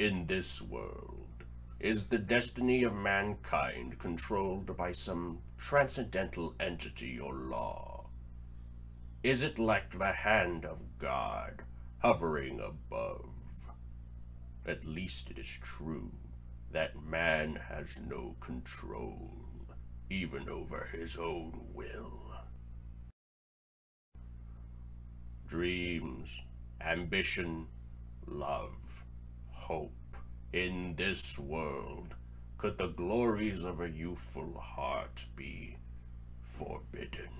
In this world, is the destiny of mankind controlled by some transcendental entity or law? Is it like the hand of God hovering above? At least it is true that man has no control, even over his own will. Dreams, ambition, hope. In this world, could the glories of a youthful heart be forbidden?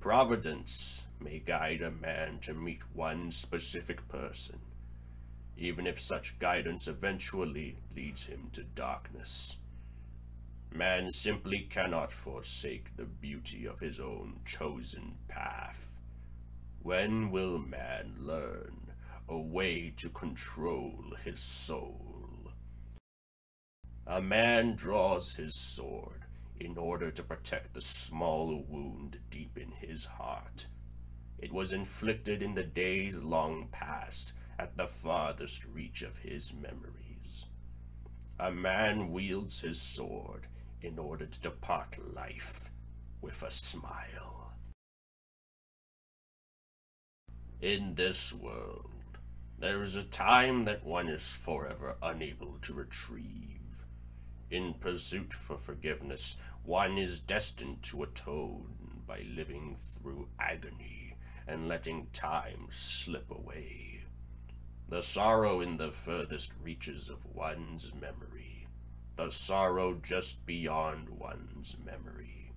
Providence may guide a man to meet one specific person, even if such guidance eventually leads him to darkness. Man simply cannot forsake the beauty of his own chosen path. When will man learn a way to control his soul? A man draws his sword in order to protect the small wound deep in his heart. It was inflicted in the days long past at the farthest reach of his memories. A man wields his sword in order to depart life with a smile. In this world, there is a time that one is forever unable to retrieve. In pursuit for forgiveness, one is destined to atone by living through agony and letting time slip away. The sorrow in the furthest reaches of one's memory. The sorrow just beyond one's memory.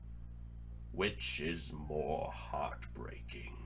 Which is more heartbreaking?